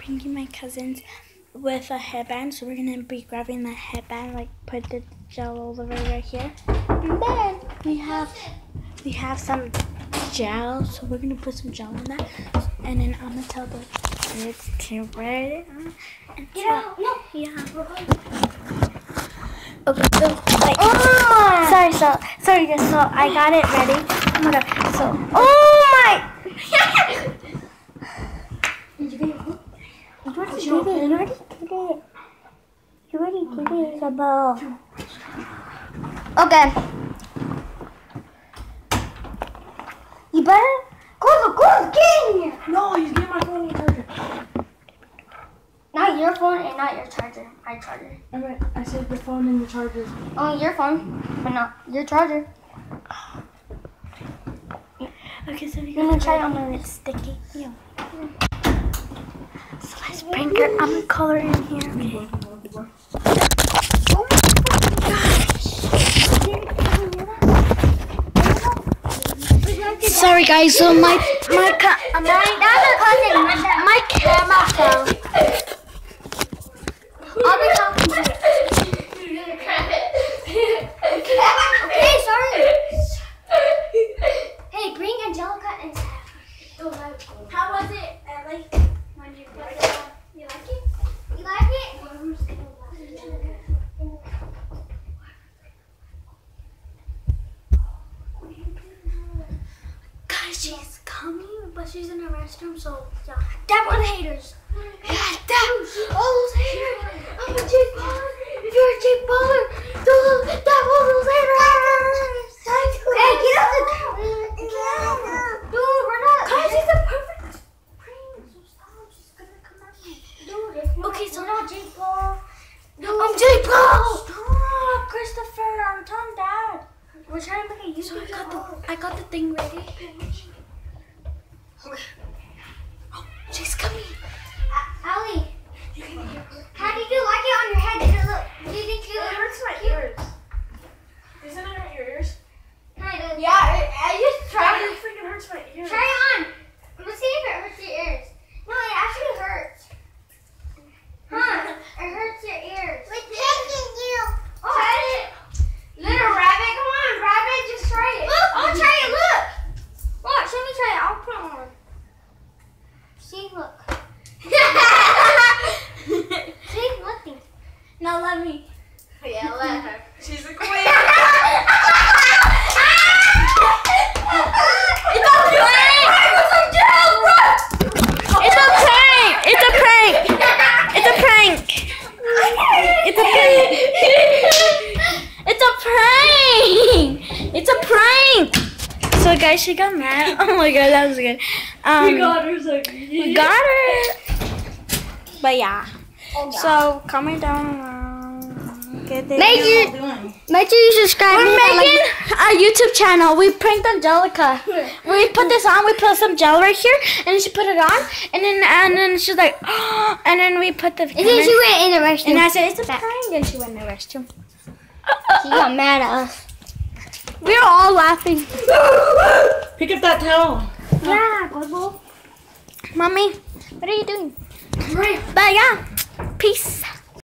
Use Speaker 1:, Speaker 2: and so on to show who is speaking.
Speaker 1: pranking my cousins with a headband. So we're gonna be grabbing that headband, like put the gel all over right here. And then we have we have some gel, so we're gonna put some gel in that. And then I'm gonna tell the kids to wear it on. And
Speaker 2: Get
Speaker 1: so-
Speaker 2: out. No.
Speaker 1: Yeah. Okay, so like
Speaker 2: Oh
Speaker 1: sorry, so sorry guys, so I got it ready. My god, so oh my
Speaker 2: Did you get your hook?
Speaker 1: You already did it. You already did it. You already did it, Isabel.
Speaker 2: Okay. You better go, go, get in here.
Speaker 3: No, he's getting my phone and charger.
Speaker 2: Not your phone and not your charger. My charger.
Speaker 3: I meant, I said the phone and the charger.
Speaker 2: Only your phone, but not your charger.
Speaker 1: Okay, so
Speaker 2: you're
Speaker 1: gonna
Speaker 2: try it on my
Speaker 1: it's sticky. Yeah. So let's bring her. Gonna color in here. Okay. Sorry guys, so my my ca- uh, my my camera fell.
Speaker 2: Okay, sorry. Hey, bring Angelica and
Speaker 1: How was it? I she's coming, but she's in the restroom, so yeah.
Speaker 2: Dab on the haters.
Speaker 1: Yeah, that all those haters. I'm a Jake Pauler. If you're a Jake Pauler, those that all those haters.
Speaker 2: Hey, get out the Dude, we're not.
Speaker 1: Guys, it's a perfect prank. So stop. She's gonna come at me.
Speaker 2: Dude, it's not,
Speaker 1: Okay, so
Speaker 2: Jake Paul.
Speaker 1: I'm Jake Paul. Stop, Christopher. I'm telling Dad.
Speaker 2: We're trying to make a
Speaker 1: So I
Speaker 2: YouTube
Speaker 1: got the I got the thing ready. Oh, she's coming.
Speaker 2: Ali, how did you like it on your head? Did it look? Do you think you?
Speaker 3: It hurts my ears. Isn't it hurt your ears?
Speaker 2: Kind of.
Speaker 3: Yeah, it, I just tried. It freaking hurts my ears.
Speaker 2: Try it on. Let's see if it hurts your ears. No, it actually hurts. Huh? It hurts your ears. We're taking you. Oh, try it.
Speaker 3: Little rabbit, come on, rabbit, just try it.
Speaker 2: Look, I'll try it. Look. Watch. Let me try it. I'll put it on. See, look. See, nothing.
Speaker 1: Now let me.
Speaker 3: Yeah, let her. She's a queen.
Speaker 1: It's a prank! It's a prank. It's a prank. It's a prank. It's a prank. It's a prank. It's a prank. So guys, she got mad. Oh my god, that was good. Um,
Speaker 3: We got her so
Speaker 1: we got her. But yeah. So comment down below. Get the-
Speaker 2: Make you, make sure you subscribe.
Speaker 1: We're
Speaker 2: and hit
Speaker 1: making a YouTube channel. We pranked Angelica. We put this on. We put some gel right here, and she put it on, and then and then she's like, and then we put the.
Speaker 2: And then she went in the restroom.
Speaker 1: and I said it's a prank, and she went in the restroom.
Speaker 2: She got mad at us.
Speaker 1: We were all laughing.
Speaker 3: Pick up that towel.
Speaker 1: Yeah, Global. Mommy, what are you doing? Right. But yeah, peace.